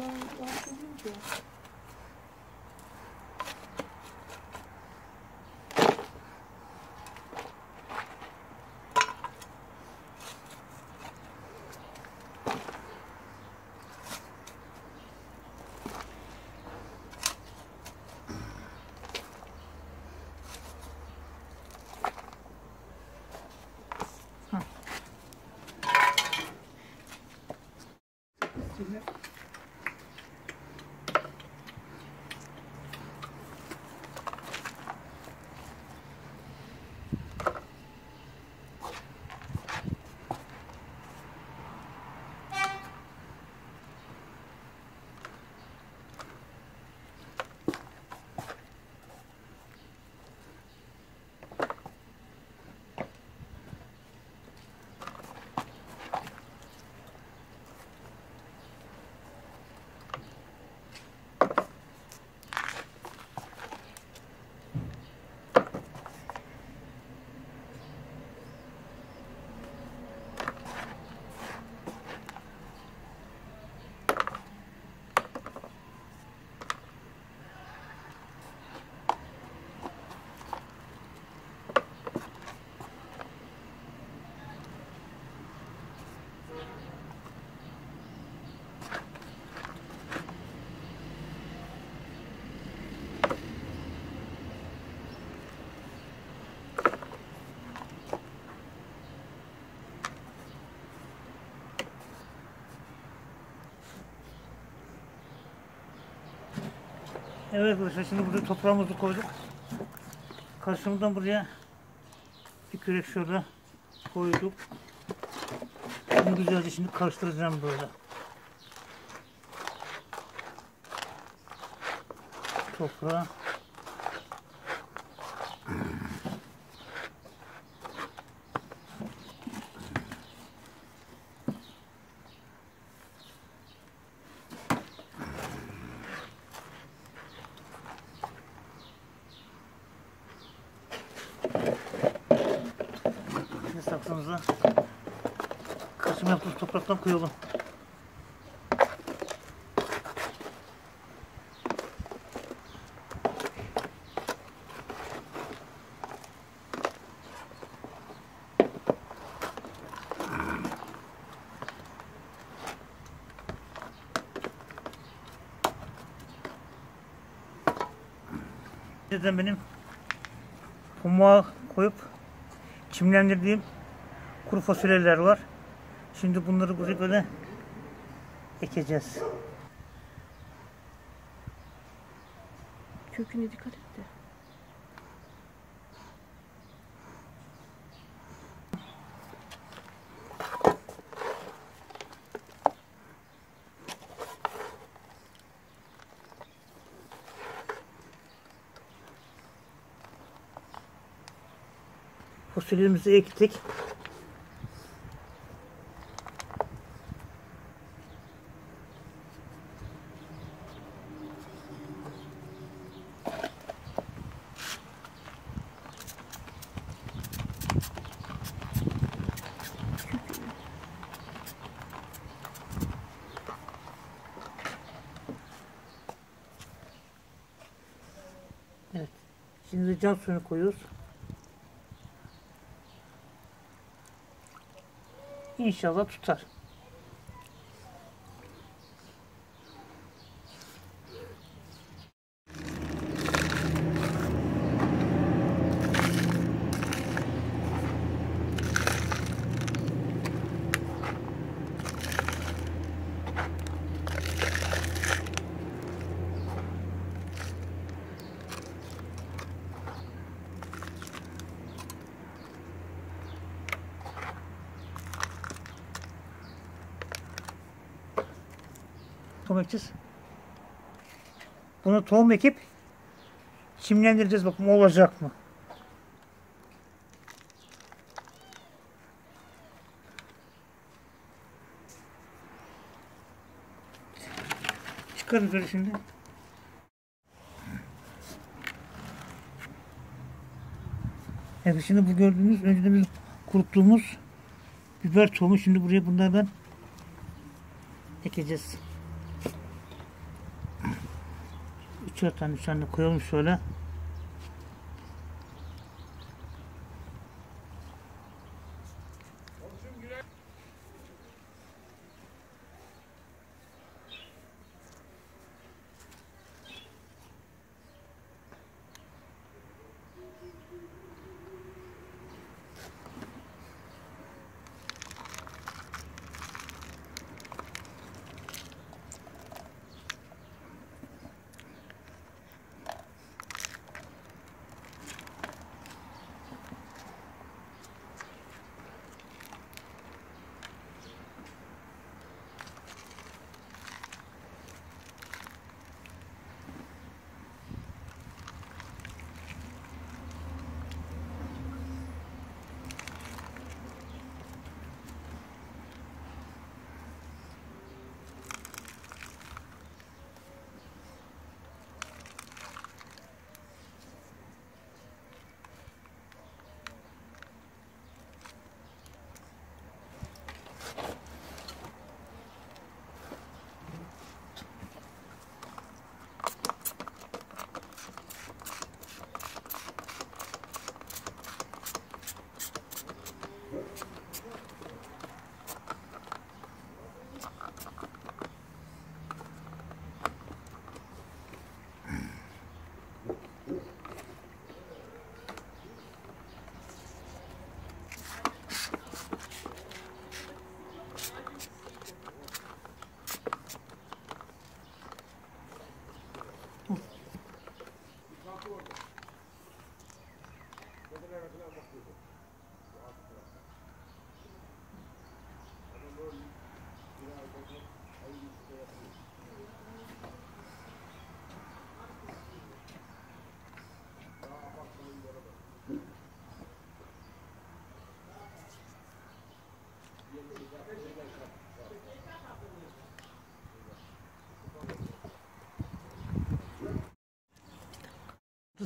要要吃六个 Evet arkadaşlar şimdi burada toprağımızı koyduk. Karşımdan buraya bir kürek şöyle koyduk. Bunu güzelce şimdi karıştıracağım böyle. Toprağı. Saksımıza karışım yaptığımız topraktan koyalım. Zaten benim pamuğa koyup çimlendirdiğim kuru fasulyeler var. Şimdi bunları buraya böyle ekeceğiz. Köküne dikkat et de. Fasulyemizi ektik. Evet. Şimdi can suyunu koyuyoruz. İnşallah tutar. Tohum. Bunu tohum ekip çimlendireceğiz bakalım olacak mı? Çıkarız öyle şimdi. Evet şimdi bu gördüğünüz önceden biz kuruttuğumuz biber tohumu şimdi buraya bunlardan ekeceğiz. Üçer tane tane koyalım şöyle.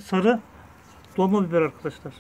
Sarı dolma biber arkadaşlar.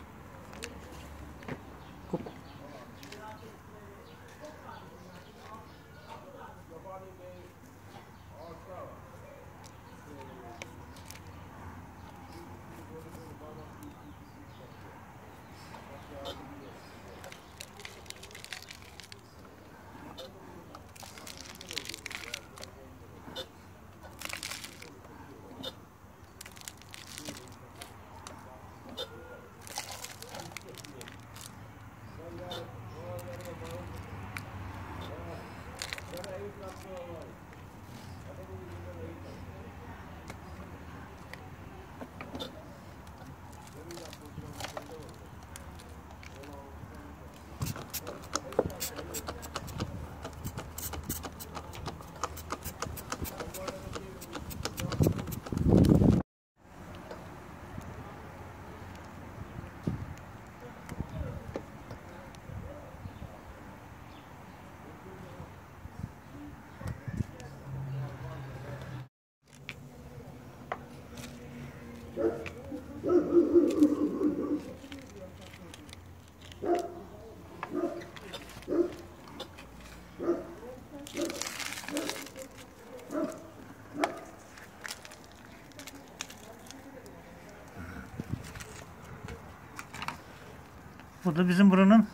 Bu da bizim buranın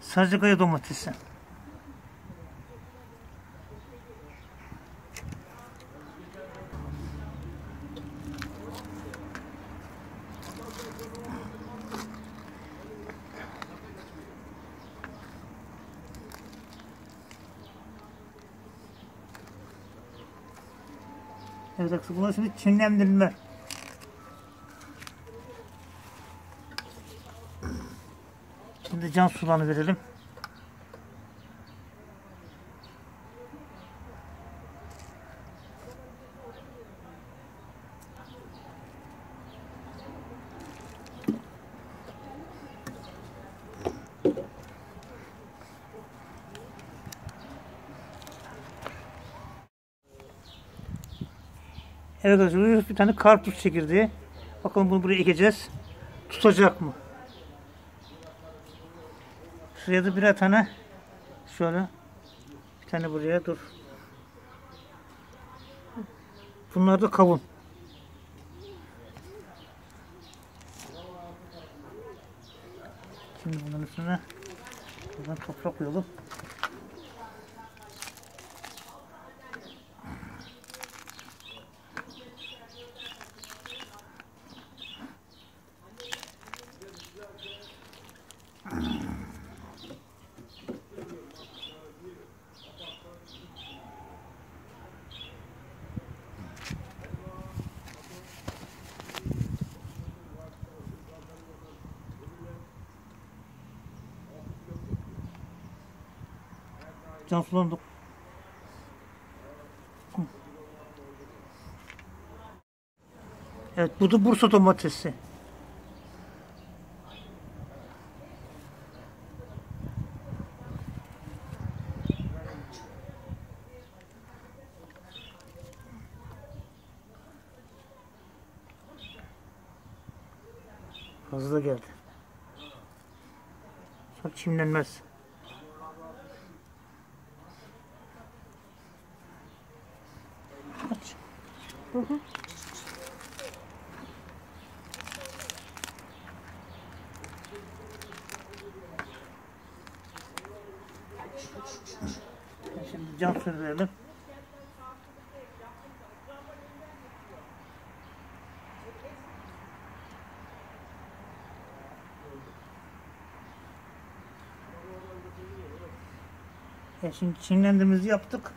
Sarıcakaya domatesi. Evet arkadaşlar bunlar şimdi çimlendirme. Şimdi can sularını verelim. Evet arkadaşlar bir tane karpuz çekirdeği. Bakalım bunu buraya ekeceğiz. Tutacak mı? Şuraya da birer tane şöyle bir tane buraya dur. Bunlar da kavun. Şimdi bunun üstüne buradan toprak koyalım. Can sulandık. Evet bu da Bursa domatesi. Fazla geldi. Sonra çimlenmez. Şimdi cam sürelim. Ya şimdi çimlendirmemizi yaptık.